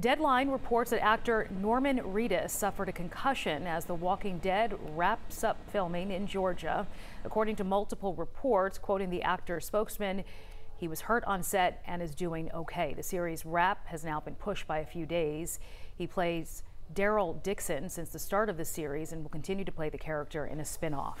Deadline reports that actor Norman Reedus suffered a concussion as The Walking Dead wraps up filming in Georgia. According to multiple reports, quoting the actor's spokesman, he was hurt on set and is doing okay. The series wrap has now been pushed by a few days. He plays Daryl Dixon since the start of the series and will continue to play the character in a spinoff.